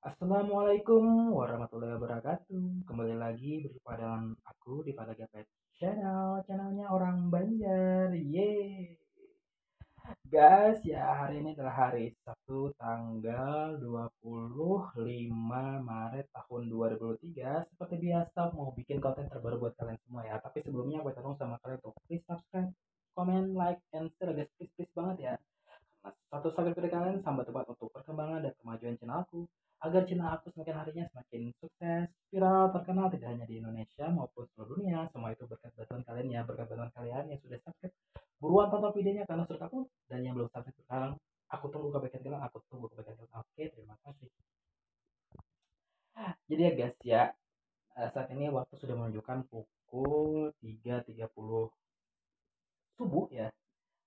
Assalamualaikum warahmatullahi wabarakatuh. Kembali lagi berjumpa dengan aku di Pada Gapet Channel, channelnya orang Banjar. Yeay. Guys, ya hari ini adalah hari Sabtu tanggal 25 Maret tahun 2023. Seperti biasa mau bikin konten terbaru buat kalian ya. Tapi sebelumnya gue tolong sama kalian untuk please subscribe, comment, like, and share guys. Please, please banget ya. Nah, satu subscribe dari kalian sampai tempat untuk perkembangan dan kemajuan channelku agar channel aku semakin harinya semakin sukses, viral, terkenal tidak hanya di Indonesia maupun seluruh dunia. Semua itu berkat bantuan kalian ya, berkat bantuan kalian yang sudah subscribe. Buruan tonton videonya karena sudah aku dan yang belum subscribe sekarang, aku tunggu kebaikan kalian, aku tunggu kebaikan kalian. Oke, terima kasih. Jadi ya guys ya, eh, saat ini waktu sudah menunjukkan pukul 3.30 subuh ya.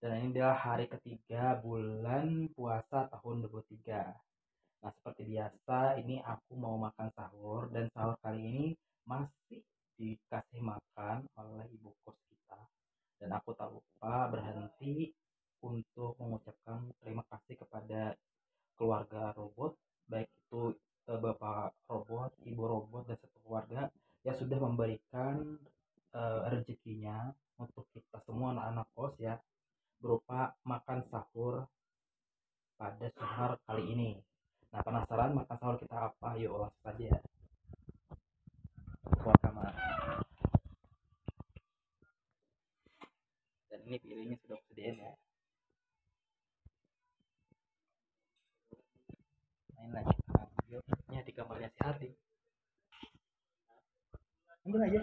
Dan ini adalah hari ketiga bulan puasa tahun 2023. Nah, seperti biasa, ini aku mau makan sahur dan sahur kali ini masih dikasih makan oleh ibu kos kita. Dan aku tak lupa berhenti untuk mengucapkan terima kasih kepada keluarga robot, baik itu eh, bapak robot, ibu robot dan satu keluarga yang sudah memberikan eh, rezekinya untuk kita semua anak-anak kos ya berupa makan sahur pada sahur kali ini. Nah penasaran makan sahur kita apa? Yuk langsung saja ya. Keluar kamar. Dan ini piringnya sudah aku sediain ya. Main lagi. Ambilnya di kamarnya si Hati. Ambil aja.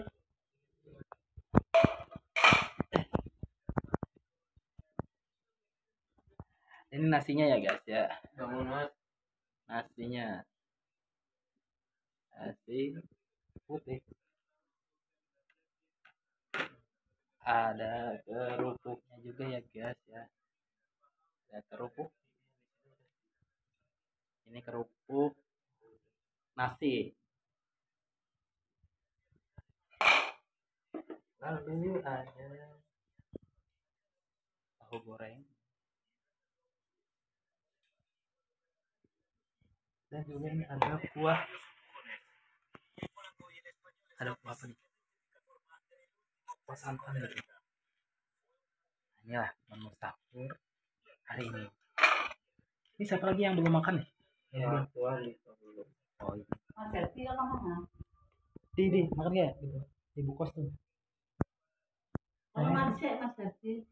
Ini nasinya ya guys ya. Nasinya. Nasi putih. Ada kerupuknya juga ya guys ya. Ada kerupuk. Ini kerupuk nasi. Lalu ada tahu goreng. Dan juga ini ada kuah. Ada kuah apa nih? Kuah santan gitu. Nah, inilah menu sahur hari ini. Ini siapa lagi yang belum makan nih? Ya, belum. tuan itu belum. Oh, iya. Mas? Di, di, makan gak? Gitu. Ibu kos tuh. Kalau manusia Mas Selfie,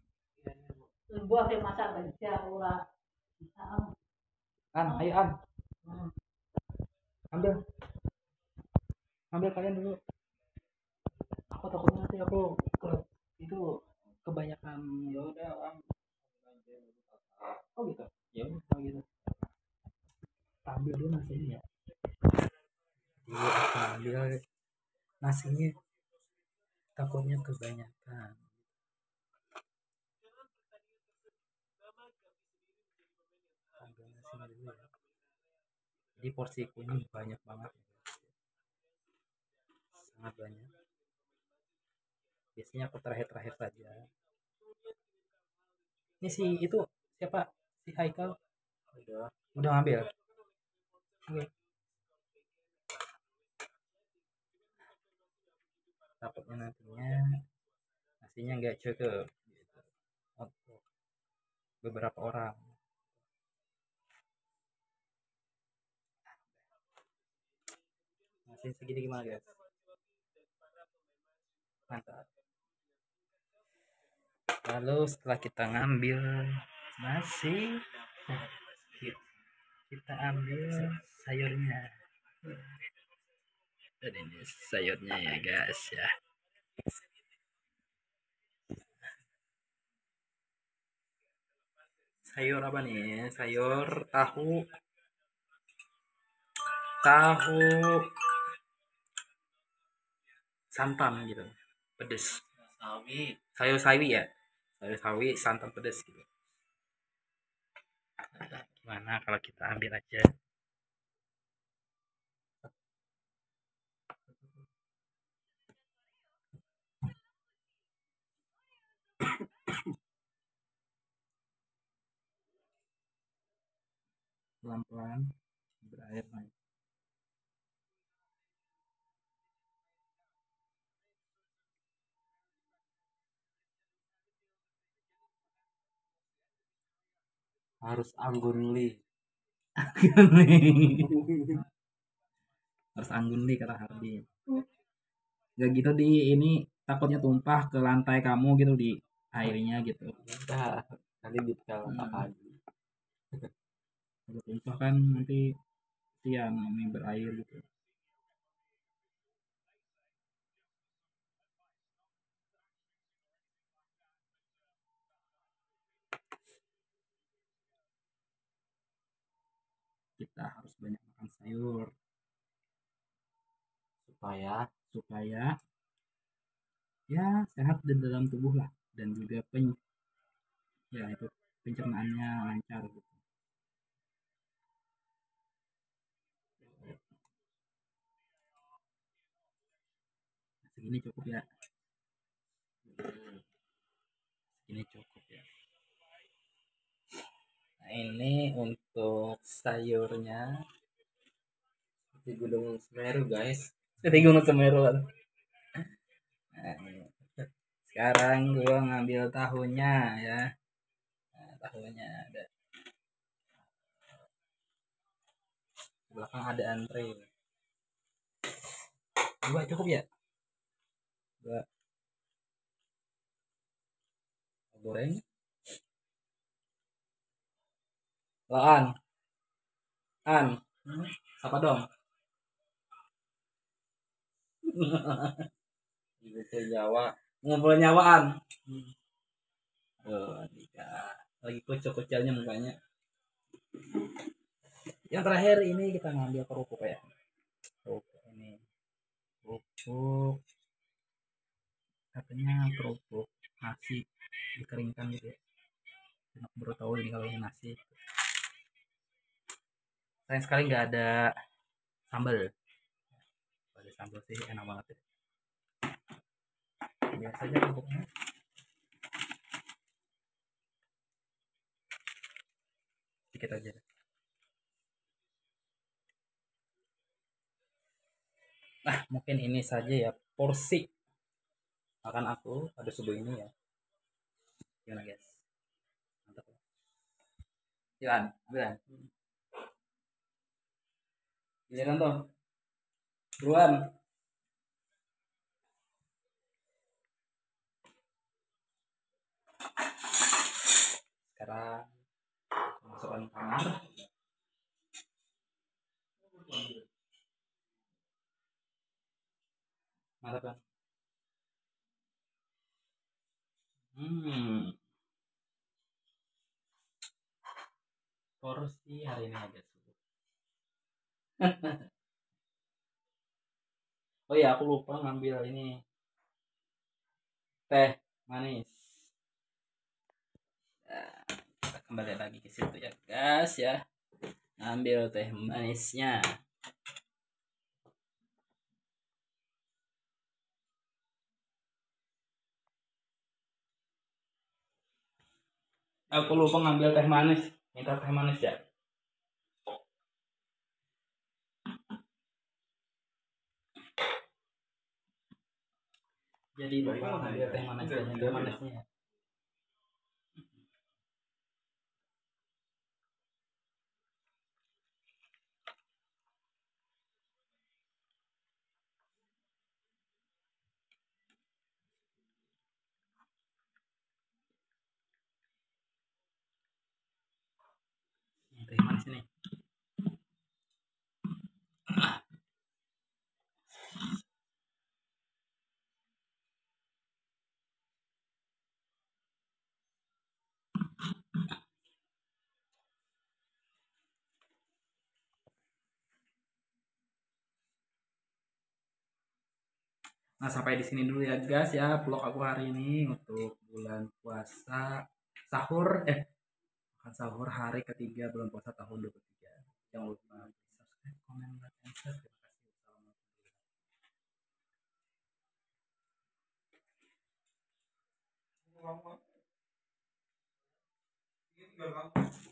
sebuah yang masa kerja ora. An, ayo An. Ambil. Ambil kalian dulu. Aku takutnya nanti aku ke itu kebanyakan Ya udah am. Oh gitu. Ya udah kalau gitu. Ambil dulu nasinya ya. Ambil nasinya. Takutnya kebanyakan. Ambil nasinya dulu ya. Jadi porsiku ini banyak banget. Sangat banyak. Biasanya aku terakhir-terakhir saja. Ini si itu siapa? Si Haikal Udah. udah ngambil. Oke. Takutnya nantinya nasinya nggak cukup gitu. beberapa orang. Nasi segini gimana guys? Mantap. Lalu setelah kita ngambil nasi, kita ambil sayurnya. Dan ini sayurnya ya guys ya. Sayur apa nih? Sayur tahu, tahu santan gitu, pedes. Sawi. Sayur sawi ya, sayur sawi santan pedes gitu. Gimana kalau kita ambil aja? pelan-pelan berair naik harus anggun li harus anggun nih kata Hardi. Gak gitu di. Ini takutnya tumpah ke lantai kamu gitu di. Airnya gitu. Nanti detail Hmm. apa lagi. Kalau tumpah kan nanti siang ini berair gitu kita harus banyak makan sayur. Supaya supaya ya sehat di dalam tubuh lah. Dan juga pen ya itu pencernaannya lancar gitu. Segini cukup ya. Segini cukup ini untuk sayurnya di Gunung Semeru guys Jadi gunung Semeru. Nah. Sekarang gua ngambil tahunya ya. Nah, tahunya ada. Di belakang ada antre. Dua cukup ya? Dua. Goreng. Lo An. An. Hmm, Siapa dong? ibu Jawa ngumpul nyawaan oh Dika lagi kucel-kucelnya mukanya. Yang terakhir ini kita ngambil kerupuk ya. Kerupuk ini. Kerupuk. Katanya kerupuk nasi dikeringkan gitu ya. Enak baru tahu ini kalau ini nasi sayang sekali nggak ada sambal. Ada sambal sih enak banget ya. Biasanya kerupuknya sedikit aja. Nah mungkin ini saja ya porsi makan aku pada subuh ini ya. Gimana guys? Mantap. Ya Silakan, ambilan giliran tuh buruan sekarang masukkan kamar. Mantap kan hmm. Porsi hari ini subuh oh iya aku lupa ngambil ini. Teh manis. Nah, kita kembali lagi ke situ ya guys ya. Ambil teh manisnya. Aku lupa ngambil teh manis. Minta teh manis ya jadi lupa teh manis dan teh manisnya Ini teh manis nih Nah, sampai di sini dulu ya guys ya vlog aku hari ini untuk bulan puasa sahur eh makan sahur hari ketiga bulan puasa tahun 23. Jangan lupa subscribe, komen, like, dan share. Terima kasih. Assalamualaikum.